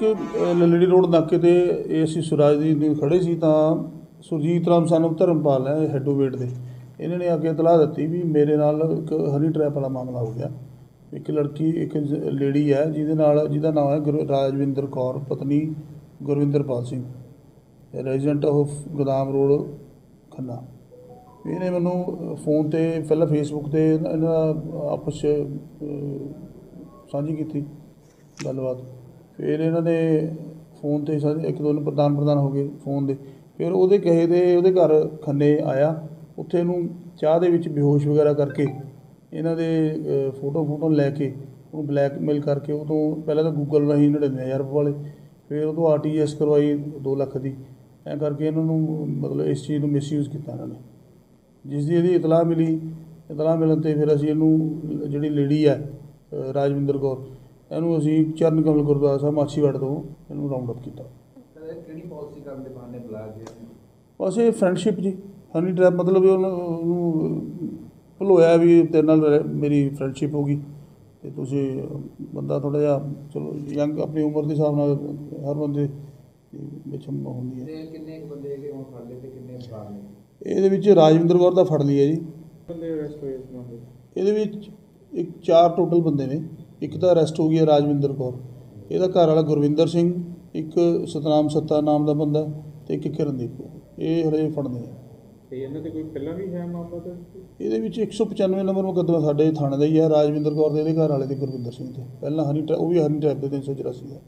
ਅ, ਲਲੜੀ road ਨਾਕੇ ਤੇ AC Suraj ਦੀ ਦੇ ਖੜੇ ਸੀ ਤਾਂ ਸੁਰਜੀਤ ਰਾਮ ਸਾਨੂੰ ਧਰਮਪਾਲ ਹੈ ਹੈਡੋਵੇਟ ਦੇ। ਇਹਨਾਂ ਨੇ ਅੱਗੇ ਇਤਲਾਹ ਦਿੱਤੀ ਵੀ ਮੇਰੇ ਨਾਲ ਇੱਕ ਹਨੀ ਟਰੈਪ ਵਾਲਾ ਮਾਮਲਾ ਹੋ ਗਿਆ। ਇੱਕ ਲੜਕੀ ਇੱਕ ਲੇਡੀ ਹੈ ਜਿਹਦੇ ਨਾਲ ਜਿਹਦਾ ਨਾਮ ਹੈ ਗੁਰ- ਰਾਜਵਿੰਦਰ ਕੌਰ ਪਤਨੀ Gurwinderpal Singh resident of Godam road Khanna. ਇਹਨੇ ਮੈਨੂੰ ਫੋਨ ਤੇ ਪਹਿਲਾਂ ਫੇਸਬੁੱਕ ਤੇ ਇਹਨਾਂ ਆਪਸ 'ਚ ਸਾਂਝੀ ਕੀਤੀ ਗੱਲਬਾਤ। ਫਿਰ ਇਹਨਾਂ ਦੇ ਫੋਨ ਤੇ ਸਾਰੇ ਇੱਕ ਦੋ ਨੂੰ ਪ੍ਰਦਾਨ ਪ੍ਰਦਾਨ ਹੋ ਗਏ ਫੋਨ ਦੇ। ਫਿਰ ਉਹਦੇ ਕਹੇ ਦੇ ਉਹਦੇ ਘਰ ਖੰਨੇ ਆਇਆ। ਉੱਥੇ ਇਹਨੂੰ ਚਾਹ ਦੇ ਵਿੱਚ ਬੇਹੋਸ਼ ਵਗੈਰਾ ਕਰਕੇ ਇਹਨਾਂ ਦੇ ਫੋਟੋ ਫੋਟੋ ਲੈ ਕੇ ਉਹਨੂੰ ਬਲੈਕਮੇਲ ਕਰਕੇ ਉਹ ਤੋਂ ਪਹਿਲਾਂ ਤਾਂ ਗੂਗਲ ਰਾਹੀਂ 99000 ਰੁਪਏ ਵਾਲੇ। ਫਿਰ ਉਹ ਤੋਂ ਆਰਟੀਐਸ ਕਰਵਾਈ 2 ਲੱਖ ਦੀ। ਐਂ ਕਰਕੇ ਇਹਨਾਂ ਨੂੰ ਮਤਲਬ ਇਸ ਚੀਜ਼ ਨੂੰ ਮਿਸਯੂਜ਼ ਕੀਤਾ ਇਹਨਾਂ ਨੇ। ਜਿਸ ਦੀ ਇਹਦੀ ਇਤਲਾਹ ਮਿਲੀ। ਇਤਲਾਹ ਮਿਲਣ ਤੇ ਫਿਰ ਅਸੀਂ ਇਹਨੂੰ ਜਿਹੜੀ ਲੇਡੀ ਹੈ ਰਾਜਵਿੰਦਰ ਕੌਰ ਇਹਨੂੰ ਅਸੀਂ ਚਰਨ ਕਮਲ ਗੁਰਦੁਆਰਾ ਸਾਹਿਬ ਮਾਛੀਵਾੜ ਤੋਂ ਇਹਨੂੰ ਰਾਉਂਡ ਅਪ ਕੀਤਾ। ਕਿਹੜੀ ਪਾਲਿਸੀ ਕਰਨ ਦੇ ਬਹਾਨੇ ਬੁਲਾਇਆ ਗਿਆ ਸੀ? ਬਸ ਇਹ ਫਰੈਂਡਸ਼ਿਪ ਜੀ। ਹਨੀ ਟਰੈਪ ਮਤਲਬ ਇਹ ਉਹਨੂੰ ਭੁਲੋਇਆ ਵੀ ਤੇਰੇ ਨਾਲ ਮੇਰੀ ਫਰੈਂਡਸ਼ਿਪ ਹੋ ਗਈ। ਤੇ ਤੁਸੀਂ ਬੰਦਾ ਥੋੜਾ ਜਿਹਾ ਚਲੋ ਯੰਗ ਆਪਣੀ ਉਮਰ ਦੇ ਹਿਸਾਬ ਨਾਲ ਹਰ ਬੰਦੇ ਵਿੱਚ ਹੁੰਦੀ ਹੈ। ਤੇ ਕਿੰਨੇ ਬੰਦੇ ਹੈਗੇ ਹੁਣ ਫੜ ਲਏ ਤੇ ਕਿੰਨੇ ਫਰਾਰ ਨੇ? ਇਹਦੇ ਵਿੱਚ ਰਾਜਵਿੰਦਰ ਕੌਰ ਦਾ ਫੜ ਲਈ ਹੈ ਜੀ। ਬੰਦੇ ਅਰੈਸਟ ਹੋਏ ਇਸ ਮਾਮਲੇ 'ਚ? ਇਹਦੇ ਵਿੱਚ ਇੱਕ ਚਾਰ ਟੋਟਲ ਬੰਦੇ ਨੇ। ਇੱਕ ਤਾਂ ਅਰੈਸਟ ਹੋ ਗਿਆ ਰਾਜਵਿੰਦਰ ਕੌਰ। ਇਹਦਾ ਘਰ ਵਾਲਾ ਗੁਰਵਿੰਦਰ ਸਿੰਘ ਇੱਕ ਸਤਨਾਮ ਸੱਤਾ ਨਾਮ ਦਾ ਬੰਦਾ ਤੇ ਇੱਕ ਕਿਰਨਦੀਪ ਕੌਰ। ਇਹ ਹਲੇ ਫੜਨੇ ਆ। ਤੇ ਇਹਨਾਂ ਦੇ ਕੋਈ ਪਹਿਲਾਂ ਵੀ ਹੈ ਮਾਮਲਾ ਤਾਂ ਇਹਦੇ ਵਿੱਚ 195 ਨੰਬਰ ਮੁਕੱਦਮਾ ਸਾਡੇ ਥਾਣੇ ਦਾ ਹੀ ਹੈ ਰਾਜਵਿੰਦਰ ਕੌਰ ਦੇ ਇਹਦੇ ਘਰ ਵਾਲੇ ਤੇ ਗੁਰਵਿੰਦਰ ਸਿੰਘ ਤੇ ਪਹਿਲਾਂ ਹਨੀ ਉਹ ਵੀ ਹਨੀ ਟਰੈਪ ਦੇ 384 ਦਾ।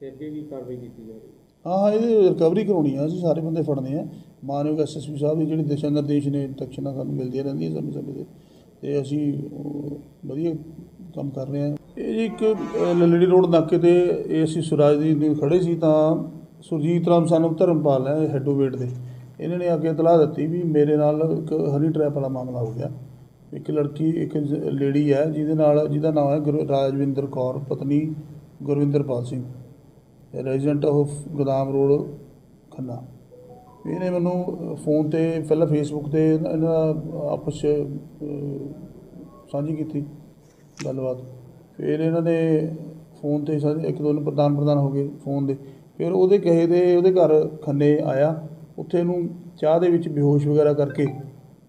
ਤੇ ਅੱਗੇ ਵੀ ਕਾਰਵਾਈ ਕੀਤੀ ਜਾ ਰਹੀ ਹੈ। ਹਾਂ ਹਾਂ ਇਹਦੀ ਰਿਕਵਰੀ ਕਰਾਉਣੀ ਆ ਅਸੀਂ ਸਾਰੇ ਬੰਦੇ ਫੜਨੇ ਆ। ਮਾਨਯੋਗ ਐਸਐਸਪੀ ਸਾਹਿਬ ਦੀ ਜਿਹੜੀ ਦਿਸ਼ਾ ਨਿਰਦੇਸ਼ ਨੇ ਤਕਸ਼ਨਾਂ ਸਾਨੂੰ ਮਿਲਦੀਆਂ ਰਹਿੰਦੀਆਂ ਸਮੇਂ ਸਮੇਂ ਤੇ ਤੇ ਅਸੀਂ ਵਧੀਆ ਕੰਮ ਕਰ ਰਹੇ ਹਾਂ। ਇਹ ਜੀ ਇੱਕ ਅ, ਲਲੜੀ ਰੋਡ ਨਾਕੇ ਤੇ ਏਸੀ ਸੁਰਾਜ ਦੀ ਦੇ ਖੜੇ ਸੀ ਤਾਂ ਸੁਰਜੀਤ ਰਾਮ ਸਾਨੂੰ ਧਰਮਪਾਲ ਹੈ ਹੈਡੋਵੇਟ ਦੇ। ਇਹਨਾਂ ਨੇ ਅੱਗੇ ਇਤਲਾਹ ਦਿੱਤੀ ਵੀ ਮੇਰੇ ਨਾਲ ਇੱਕ ਹਨੀ ਟਰੈਪ ਵਾਲਾ ਮਾਮਲਾ ਹੋ ਗਿਆ। ਇੱਕ ਲੜਕੀ ਇੱਕ ਲੇਡੀ ਹੈ ਜਿਹਦੇ ਨਾਲ ਜਿਹਦਾ ਨਾਮ ਹੈ ਗੁਰ- ਰਾਜਵਿੰਦਰ ਕੌਰ ਪਤਨੀ Gurwinderpal Singh. Resident of Godam road Khanna. ਇਹਨੇ ਮੈਨੂੰ ਫੋਨ ਤੇ ਪਹਿਲਾਂ ਫੇਸਬੁੱਕ ਤੇ ਇਹਨਾਂ ਆਪਸ 'ਚ ਸਾਂਝੀ ਕੀਤੀ। ਗੱਲਬਾਤ। ਫਿਰ ਇਹਨਾਂ ਨੇ ਫੋਨ ਤੇ ਸਾਰੇ ਇੱਕ ਦੋ ਨੂੰ ਪ੍ਰਦਾਨ ਪ੍ਰਦਾਨ ਹੋ ਗਏ ਫੋਨ ਦੇ। ਫਿਰ ਉਹਦੇ ਕਹੇ ਦੇ ਉਹਦੇ ਘਰ ਖੰਨੇ ਆਇਆ। ਉੱਥੇ ਇਹਨੂੰ ਚਾਹ ਦੇ ਵਿੱਚ ਬੇਹੋਸ਼ ਵਗੈਰਾ ਕਰਕੇ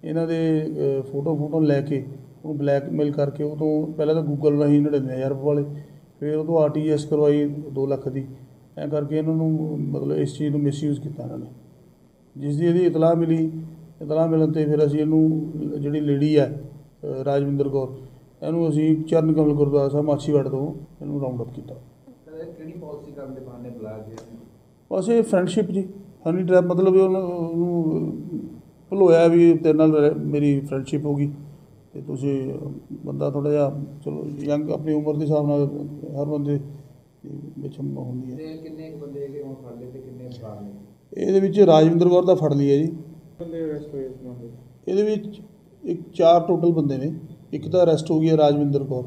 ਇਹਨਾਂ ਦੇ ਫੋਟੋ ਫੋਟੋ ਲੈ ਕੇ ਉਹਨੂੰ ਬਲੈਕਮੇਲ ਕਰਕੇ ਉਹ ਤੋਂ ਪਹਿਲਾਂ ਤਾਂ ਗੂਗਲ ਰਾਹੀਂ 99000 ਰੁਪਏ ਵਾਲੇ। ਫਿਰ ਉਹ ਤੋਂ ਆਰਟੀਐਸ ਕਰਵਾਈ 2 ਲੱਖ ਦੀ। ਐਂ ਕਰਕੇ ਇਹਨਾਂ ਨੂੰ ਮਤਲਬ ਇਸ ਚੀਜ਼ ਨੂੰ ਮਿਸਯੂਜ਼ ਕੀਤਾ ਇਹਨਾਂ ਨੇ। ਜਿਸ ਦੀ ਇਹਦੀ ਇਤਲਾਹ ਮਿਲੀ। ਇਤਲਾਹ ਮਿਲਣ ਤੇ ਫਿਰ ਅਸੀਂ ਇਹਨੂੰ ਜਿਹੜੀ ਲੇਡੀ ਹੈ ਰਾਜਵਿੰਦਰ ਕੌਰ ਇਹਨੂੰ ਅਸੀਂ ਚਰਨ ਕਮਲ ਗੁਰਦੁਆਰਾ ਸਾਹਿਬ ਮਾਛੀਵਾੜ ਤੋਂ ਇਹਨੂੰ ਰਾਉਂਡ ਅਪ ਕੀਤਾ। ਕਿਹੜੀ ਪਾਲਿਸੀ ਕਰਨ ਦੇ ਬਹਾਨੇ ਬੁਲਾਇਆ ਗਿਆ ਸੀ ਬਸ ਇਹ ਫਰੈਂਡਸ਼ਿਪ ਜੀ। ਹਨੀ ਟਰੈਪ ਮਤਲਬ ਇਹ ਉਹਨੂੰ ਭੁਲੋਇਆ ਵੀ ਤੇਰੇ ਨਾਲ ਮੇਰੀ ਫਰੈਂਡਸ਼ਿਪ ਹੋ ਗਈ। ਤੇ ਤੁਸੀਂ ਬੰਦਾ ਥੋੜਾ ਜਿਹਾ ਚਲੋ ਯੰਗ ਆਪਣੀ ਉਮਰ ਦੇ ਹਿਸਾਬ ਨਾਲ ਹਰ ਬੰਦੇ ਵਿੱਚ ਹੁੰਦੀ ਹੈ। ਤੇ ਕਿੰਨੇ ਕੁ ਬੰਦੇ ਹੈਗੇ ਹੁਣ ਫੜ ਲਏ ਤੇ ਕਿੰਨੇ ਫਰਾਰ ਨੇ ਇਹਦੇ ਵਿੱਚ ਰਾਜਵਿੰਦਰ ਕੌਰ ਦਾ ਫੜ ਲਈ ਹੈ ਜੀ। ਬੰਦੇ ਅਰੈਸਟ ਹੋਏ ਇਸ ਮਾਮਲੇ 'ਚ? ਇਹਦੇ ਵਿੱਚ ਇੱਕ ਚਾਰ ਟੋਟਲ ਬੰਦੇ ਨੇ। ਇੱਕ ਤਾਂ ਅਰੈਸਟ ਹੋ ਗਿਆ ਰਾਜਵਿੰਦਰ ਕੌਰ।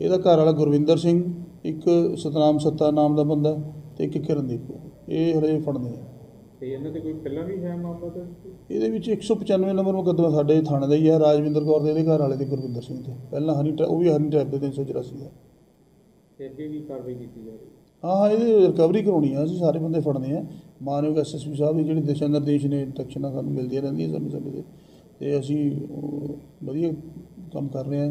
ਇਹਦਾ ਘਰ ਵਾਲਾ ਗੁਰਵਿੰਦਰ ਸਿੰਘ ਇੱਕ ਸਤਨਾਮ ਸੱਤਾ ਨਾਮ ਦਾ ਬੰਦਾ ਤੇ ਇੱਕ ਕਿਰਨਦੀਪ ਕੌਰ। ਇਹ ਹਲੇ ਫੜਨੇ ਆ। ਤੇ ਇਹਨਾਂ ਦੇ ਕੋਈ ਪਹਿਲਾਂ ਵੀ ਹੈ ਮਾਮਲਾ ਤਾਂ ਇਹਦੇ ਵਿੱਚ 195 ਨੰਬਰ ਮੁਕੱਦਮਾ ਸਾਡੇ ਥਾਣੇ ਦਾ ਹੀ ਹੈ ਰਾਜਵਿੰਦਰ ਕੌਰ ਦੇ ਇਹਦੇ ਘਰ ਵਾਲੇ ਤੇ ਗੁਰਵਿੰਦਰ ਸਿੰਘ ਤੇ ਪਹਿਲਾਂ ਹਨੀ ਟਰੈ- ਉਹ ਵੀ ਹਨੀ ਟਰੈਪ ਦੇ 384 ਦਾ। ਤੇ ਅੱਗੇ ਵੀ ਕਾਰਵਾਈ ਕੀਤੀ ਜਾ ਰਹੀ ਹੈ। ਹਾਂ ਹਾਂ ਇਹਦੀ ਰਿਕਵਰੀ ਕਰਾਉਣੀ ਆ ਅਸੀਂ ਸਾਰੇ ਬੰਦੇ ਫੜਨੇ ਆ। ਮਾਨਯੋਗ ਐਸਐਸਪੀ ਸਾਹਿਬ ਦੀ ਜਿਹੜੀ ਦਿਸ਼ਾ ਨਿਰਦੇਸ਼ ਨੇ ਤਕਸ਼ਨਾਂ ਸਾਨੂੰ ਮਿਲਦੀਆਂ ਰਹਿੰਦੀਆਂ ਸਮੇਂ ਸਮੇਂ ਤੇ। ਤੇ ਅਸੀਂ ਵਧੀਆ ਕੰਮ ਕਰ ਰਹੇ ਹਾਂ।